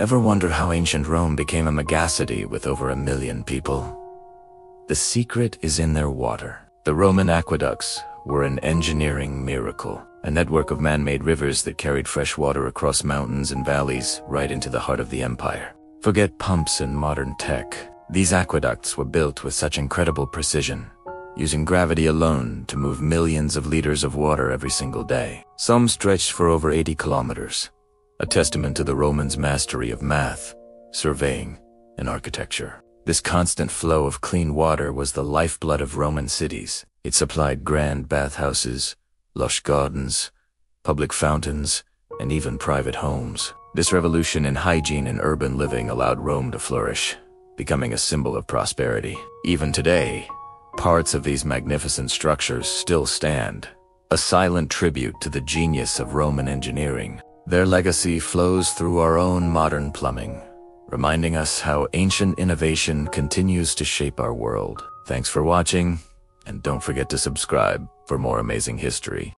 Ever wonder how ancient Rome became a megacity with over a million people? The secret is in their water. The Roman aqueducts were an engineering miracle, a network of man-made rivers that carried fresh water across mountains and valleys right into the heart of the empire. Forget pumps and modern tech. These aqueducts were built with such incredible precision, using gravity alone to move millions of liters of water every single day. Some stretched for over 80 kilometers, a testament to the Romans' mastery of math, surveying, and architecture. This constant flow of clean water was the lifeblood of Roman cities. It supplied grand bathhouses, lush gardens, public fountains, and even private homes. This revolution in hygiene and urban living allowed Rome to flourish, becoming a symbol of prosperity. Even today, parts of these magnificent structures still stand, a silent tribute to the genius of Roman engineering. Their legacy flows through our own modern plumbing, reminding us how ancient innovation continues to shape our world. Thanks for watching, and don't forget to subscribe for more amazing history.